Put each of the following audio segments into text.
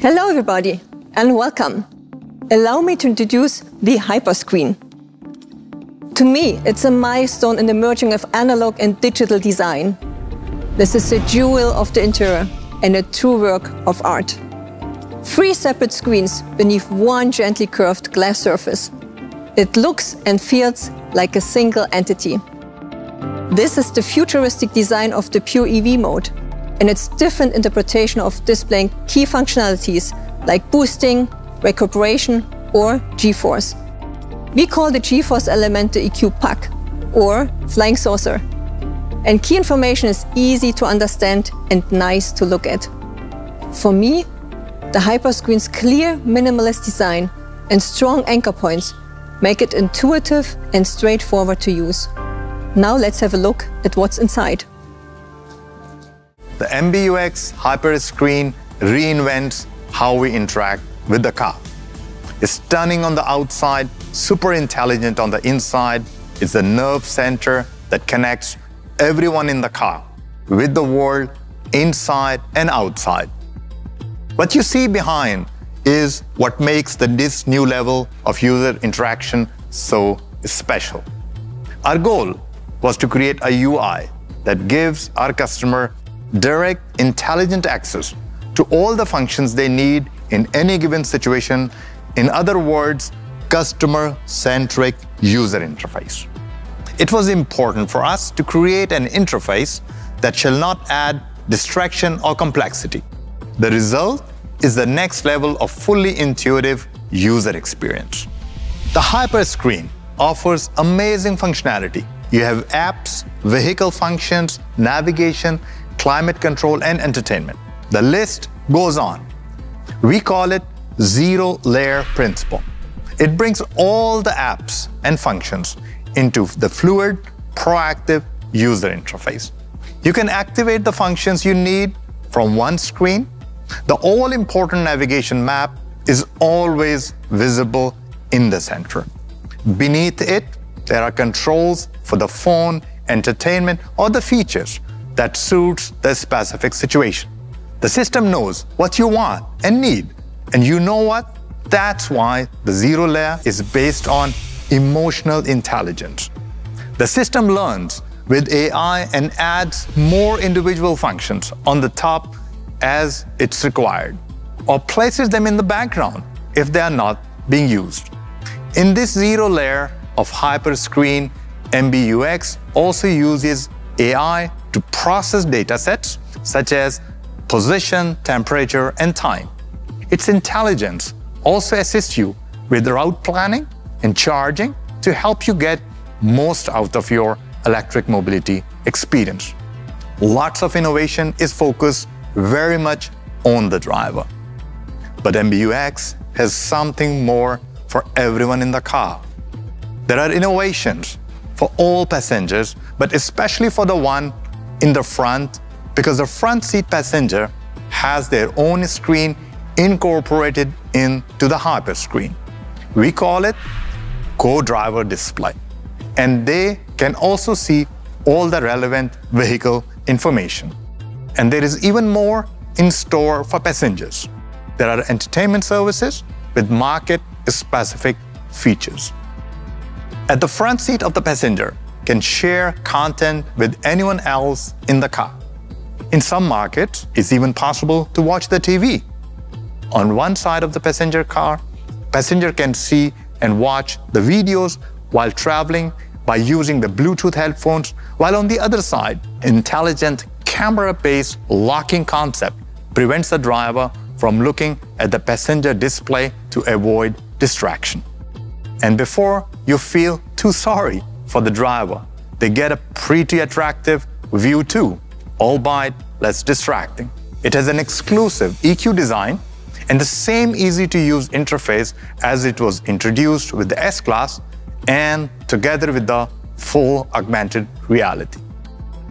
Hello, everybody, and welcome. Allow me to introduce the Hyperscreen. To me, it's a milestone in the merging of analog and digital design. This is a jewel of the interior and a true work of art. Three separate screens beneath one gently curved glass surface. It looks and feels like a single entity. This is the futuristic design of the pure EV mode and its different interpretation of displaying key functionalities like boosting, recuperation, or G-force. We call the G-force element the EQ puck, or flying saucer. And key information is easy to understand and nice to look at. For me, the Hyperscreen's clear minimalist design and strong anchor points make it intuitive and straightforward to use. Now let's have a look at what's inside. The MBUX Hyperscreen reinvents how we interact with the car. It's stunning on the outside, super intelligent on the inside. It's the nerve center that connects everyone in the car with the world inside and outside. What you see behind is what makes the, this new level of user interaction so special. Our goal was to create a UI that gives our customer direct, intelligent access to all the functions they need in any given situation. In other words, customer-centric user interface. It was important for us to create an interface that shall not add distraction or complexity. The result is the next level of fully intuitive user experience. The Hyperscreen offers amazing functionality. You have apps, vehicle functions, navigation, climate control, and entertainment. The list goes on. We call it zero layer principle. It brings all the apps and functions into the fluid, proactive user interface. You can activate the functions you need from one screen. The all important navigation map is always visible in the center. Beneath it, there are controls for the phone, entertainment, or the features that suits the specific situation. The system knows what you want and need. And you know what? That's why the zero layer is based on emotional intelligence. The system learns with AI and adds more individual functions on the top as it's required, or places them in the background if they are not being used. In this zero layer of Hyperscreen, MBUX also uses AI to process data sets such as position, temperature, and time. Its intelligence also assists you with route planning and charging to help you get most out of your electric mobility experience. Lots of innovation is focused very much on the driver. But MBUX has something more for everyone in the car. There are innovations for all passengers, but especially for the one in the front because the front seat passenger has their own screen incorporated into the hyper screen, We call it co-driver display. And they can also see all the relevant vehicle information. And there is even more in store for passengers. There are entertainment services with market-specific features. At the front seat of the passenger, can share content with anyone else in the car. In some markets, it's even possible to watch the TV. On one side of the passenger car, passenger can see and watch the videos while traveling by using the Bluetooth headphones, while on the other side, intelligent camera-based locking concept prevents the driver from looking at the passenger display to avoid distraction. And before you feel too sorry for the driver. They get a pretty attractive view too, albeit less distracting. It has an exclusive EQ design and the same easy-to-use interface as it was introduced with the S-Class and together with the full augmented reality.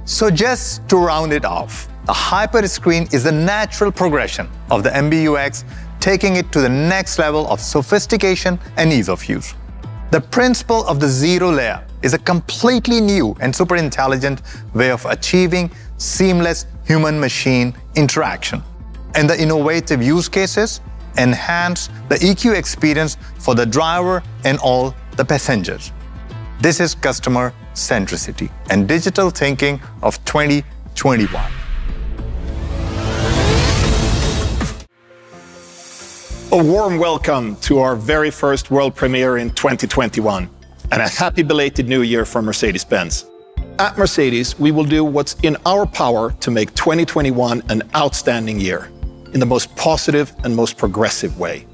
So just to round it off, the Hyperscreen is the natural progression of the MBUX, taking it to the next level of sophistication and ease of use. The principle of the zero layer is a completely new and super intelligent way of achieving seamless human-machine interaction. and the innovative use cases enhance the EQ experience for the driver and all the passengers. This is customer centricity and digital thinking of 2021. A warm welcome to our very first world premiere in 2021, and a happy belated new year from Mercedes-Benz. At Mercedes, we will do what's in our power to make 2021 an outstanding year in the most positive and most progressive way.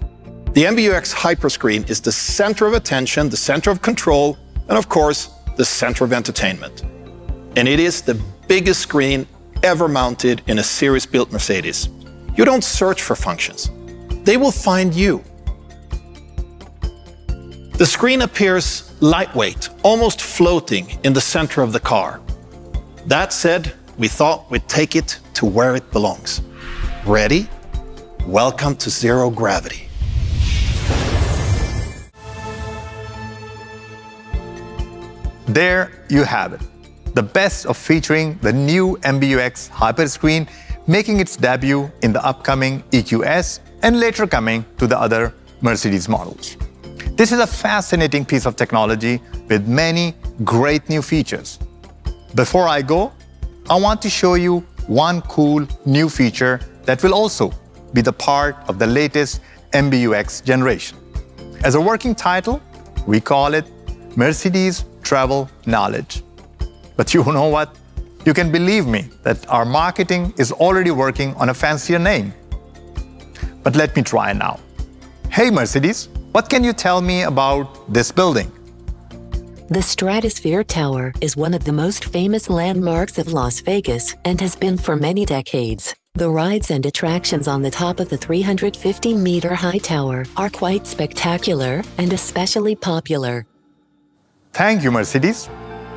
The MBUX Hyperscreen is the center of attention, the center of control, and of course, the center of entertainment. And it is the biggest screen ever mounted in a series-built Mercedes. You don't search for functions. They will find you. The screen appears lightweight, almost floating in the center of the car. That said, we thought we'd take it to where it belongs. Ready? Welcome to zero gravity. There you have it. The best of featuring the new MBUX Hyperscreen, making its debut in the upcoming EQS and later coming to the other Mercedes models. This is a fascinating piece of technology with many great new features. Before I go, I want to show you one cool new feature that will also be the part of the latest MBUX generation. As a working title, we call it Mercedes Travel Knowledge. But you know what? You can believe me that our marketing is already working on a fancier name. But let me try now. Hey Mercedes, what can you tell me about this building? The Stratosphere Tower is one of the most famous landmarks of Las Vegas and has been for many decades. The rides and attractions on the top of the 350 meter high tower are quite spectacular and especially popular. Thank you, Mercedes.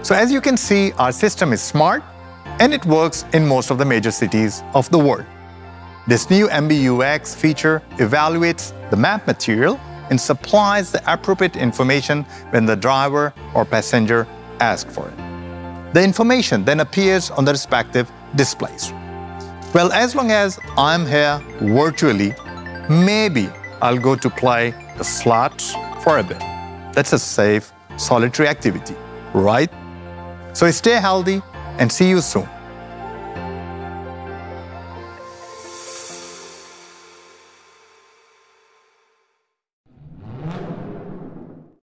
So as you can see, our system is smart and it works in most of the major cities of the world. This new MBUX feature evaluates the map material and supplies the appropriate information when the driver or passenger ask for it. The information then appears on the respective displays. Well, as long as I'm here virtually, maybe I'll go to play the slots for a bit. That's a safe, solitary activity, right? So stay healthy and see you soon.